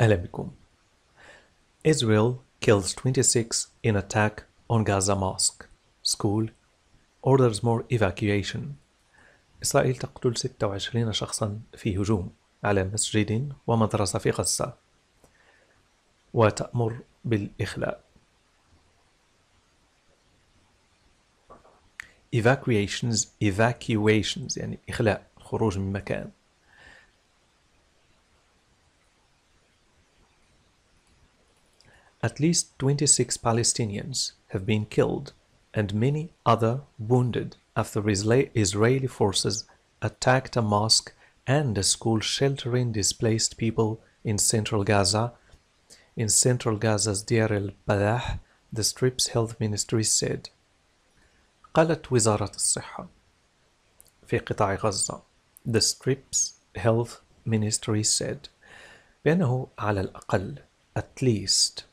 أهلا بكم. Israel kills 26 in attack on Gaza mosque. School orders more evacuation. إسرائيل تقتل 26 شخصا في هجوم على مسجد ومدرسة في غزة وتأمر بالإخلاء. evacuations evacuations يعني إخلاء خروج من مكان At least 26 Palestinians have been killed and many other wounded after Israeli forces attacked a mosque and a school sheltering displaced people in central Gaza. In central Gaza's Deir el-Balah, the Strip's health ministry said, قالت وزارة الصحة في قطاع غزة The Strip's health ministry said بأنه على الأقل at least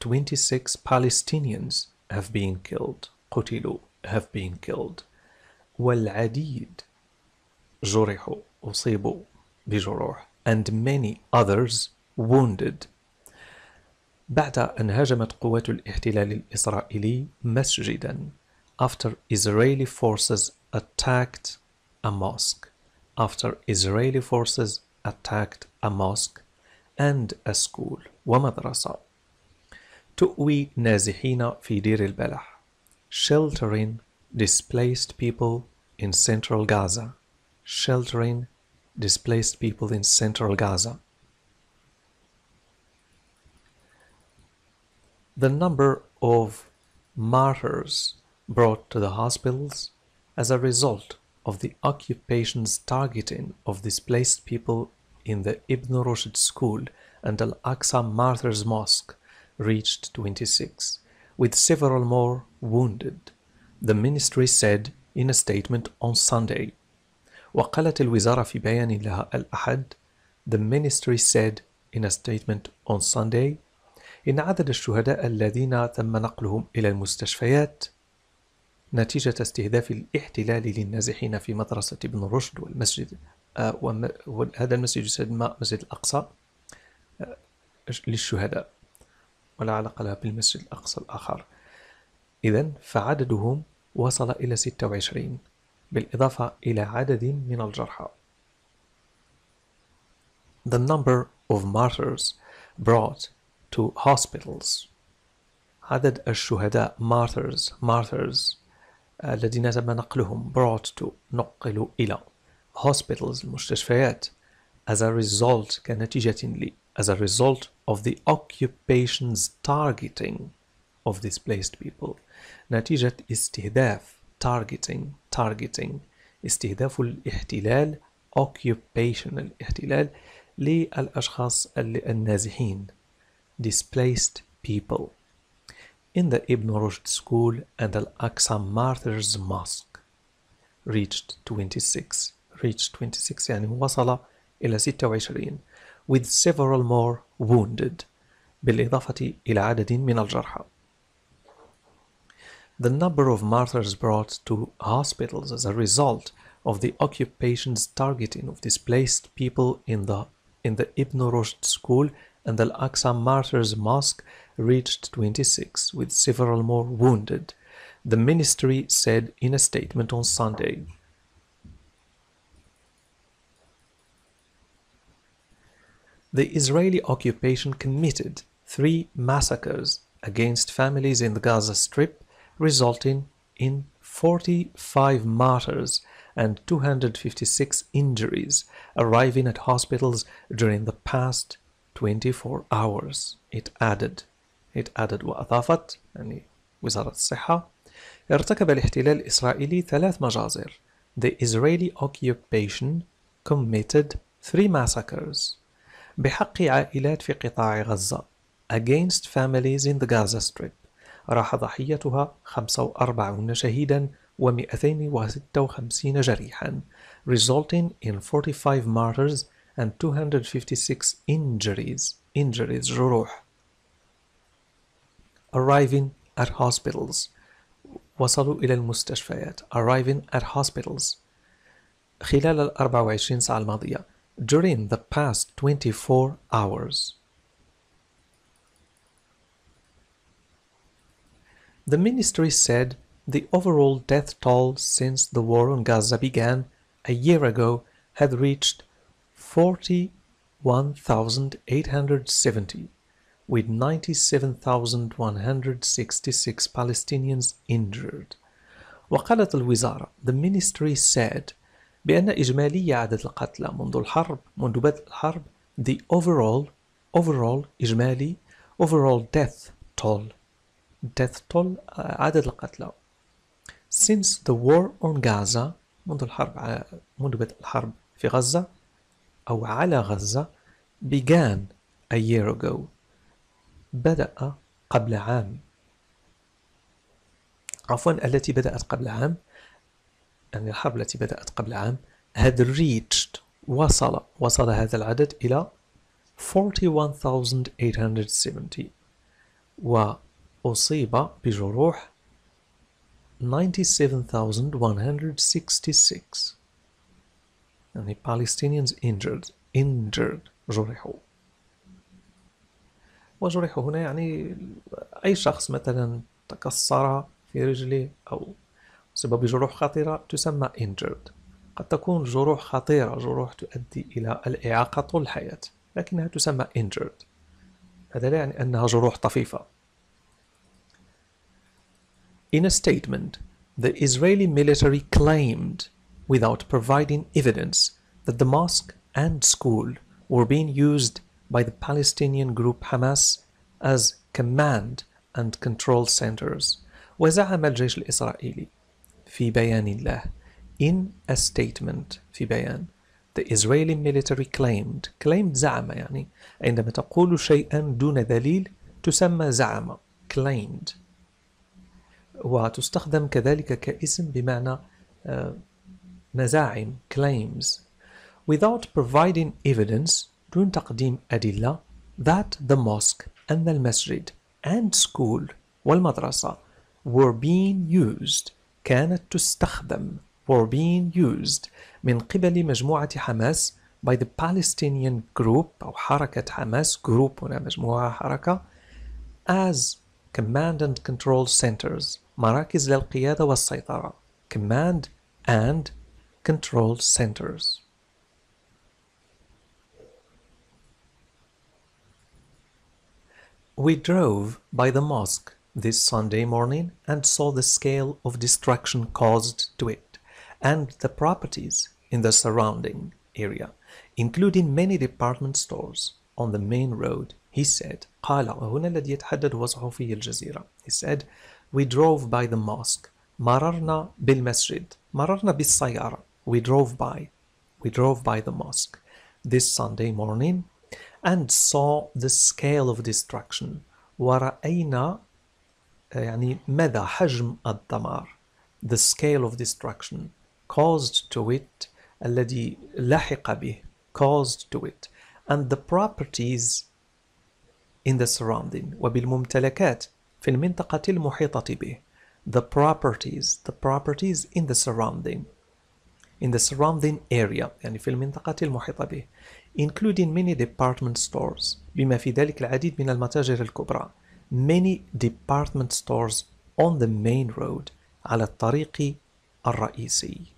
26 Palestinians have been killed قتلوا have been killed والعديد جرحوا أصيبوا بجروح and many others wounded بعد أن هاجمت قوات الاحتلال الإسرائيلي مسجدا after Israeli forces attacked a mosque after Israeli forces attacked a mosque and a school ومدرسة تؤوي نازحين في دير البلح sheltering displaced people in central Gaza sheltering displaced people in central Gaza the number of martyrs brought to the hospitals as a result of the occupation's targeting of displaced people in the Ibn Rushd school and Al Aqsa Martyrs Mosque reached 26, with several more wounded, the ministry said in a statement on Sunday. وقالت الوزارة في بيان لها الأحد The ministry said in a statement on Sunday إن عدد الشهداء الذين تم نقلهم إلى المستشفيات نتيجة استهداف الاحتلال للنازحين في مدرسة ابن رشد والمسجد وهذا المسجد يسمى مسجد الأقصى للشهداء ولا علاقة لها بالمسجد الأقصى الآخر. إذا فعددهم وصل إلى 26 بالإضافة إلى عدد من الجرحى. The number of martyrs brought to hospitals. عدد الشهداء martyrs martyrs الذين تم نقلهم brought to نقلوا إلى hospitals المستشفيات. As a result كنتيجة as a result of the occupation's targeting of displaced people نتيجة استهداف targeting targeting استهداف الاحتلال occupation الاحتلال للأشخاص النازحين displaced people in the Ibn Rushd school and Al-Aqsa Martyrs Mosque reached 26 reached 26 يعني وصل إلى 26 with several more wounded بالإضافة إلى عدد من الجرحى The number of martyrs brought to hospitals as a result of the occupation's targeting of displaced people in the in the Ibn Rushd school and the Al-Aqsa Martyrs Mosque reached 26, with several more wounded, the ministry said in a statement on Sunday. The Israeli occupation committed three massacres against families in the Gaza Strip, resulting in 45 martyrs and 256 injuries arriving at hospitals during the past 24 hours. It added it added وأضافت يعني وزارة الصحة ارتكب الاحتلال الإسرائيلي ثلاث مجازر. The Israeli occupation committed three massacres بحق عائلات في قطاع غزة against families in the Gaza Strip. راح ضحيتها 45 شهيدا و256 جريحا resulting in 45 martyrs and 256 injuries injuries جروح arriving at hospitals وصلوا إلى المستشفيات arriving at hospitals خلال ال 24 ساعة الماضية during the past 24 hours. The ministry said the overall death toll since the war on Gaza began a year ago had reached 41,870, with 97,166 Palestinians injured. وقالت الوزارة the ministry said بأن إجمالي عدد القتلى منذ الحرب منذ بدء الحرب the overall overall إجمالي overall death toll. death toll عدد القتلى. since the war on Gaza منذ الحرب منذ بدء الحرب في غزة أو على غزة began a year ago. بدأ قبل عام. عفوا التي بدأت قبل عام يعني الحرب التي بدأت قبل عام had reached وصل وصل هذا العدد إلى 41870 وأصيب بجروح 97166 يعني Palestinians injured injured جرحوا. وجرحوا هنا يعني أي شخص مثلا تكسر في رجله أو أصيب بجروح خطيرة تسمى injured قد تكون جروح خطيرة جروح تؤدي إلى الإعاقة طول الحياة لكنها تسمى injured هذا لا يعني أنها جروح طفيفة In a statement, the Israeli military claimed, without providing evidence, that the mosque and school were being used by the Palestinian group Hamas as command and control centers. وزعم الجيش الإسرائيلي في بيان له in a statement في بيان the Israeli military claimed claimed زعم يعني عندما تقول شيئا دون دليل تسمى زعم claimed وتستخدم كذلك كاسم بمعنى مزاعم claims without providing evidence دون تقديم أدلة that the mosque and المسجد and school والمدرسة were being used كانت تستخدم were being used من قبل مجموعة حماس by the Palestinian group أو حركة حماس group هنا مجموعة حركة as command and control centers مراكز للقيادة والسيطرة command and control centers We drove by the mosque this Sunday morning and saw the scale of destruction caused to it and the properties in the surrounding area, including many department stores on the main road. He said, قال وهنا الذي يتحدد هو صحفي الجزيرة. He said, we drove by the mosque. مررنا بالمسجد. مررنا بالسيارة. We drove by. We drove by the mosque this Sunday morning and saw the scale of destruction ورأينا يعني مدى حجم الدمار the scale of destruction caused to it الذي لحق به caused to it and the properties in the surrounding وبالممتلكات في المنطقة المحيطة به the properties the properties in the surrounding in the surrounding area يعني في المنطقة المحيطة به including many department stores بما في ذلك العديد من المتاجر الكبرى many department stores on the main road على الطريق الرئيسي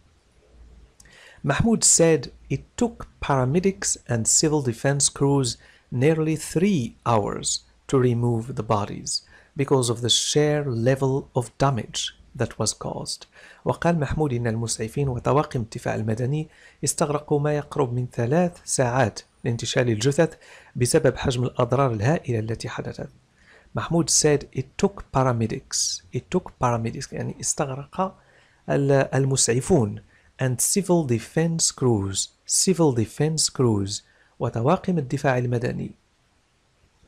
Mahmoud said it took paramedics and civil defense crews nearly three hours to remove the bodies because of the sheer level of damage that was caused وقال محمود إن المسعفين وطواقم الدفاع المدني استغرقوا ما يقرب من ثلاث ساعات لانتشال الجثث بسبب حجم الأضرار الهائلة التي حدثت محمود said it took paramedics it took paramedics يعني استغرق المسعفون and civil defense crews civil defense crews وطواقم الدفاع المدني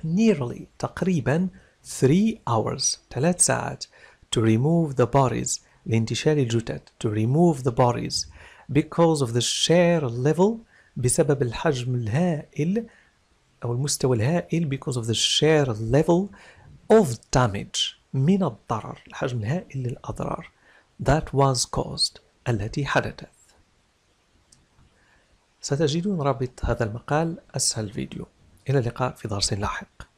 nearly تقريبا 3 hours ثلاث ساعات to remove the bodies لانتشال الجثث to remove the bodies because of the sheer level بسبب الحجم الهائل أو المستوى الهائل because of the sheer level of damage من الضرر الحجم الهائل للأضرار. That was caused التي حدثت. ستجدون رابط هذا المقال أسفل الفيديو إلى اللقاء في درس لاحق.